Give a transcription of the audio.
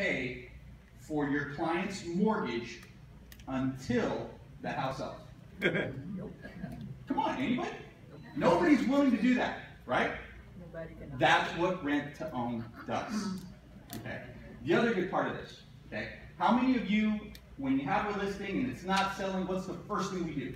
pay for your client's mortgage until the house sells. Come on, anybody? Nobody's willing to do that, right? That's what rent to own does. Okay. The other good part of this, okay? How many of you, when you have a listing and it's not selling, what's the first thing we do?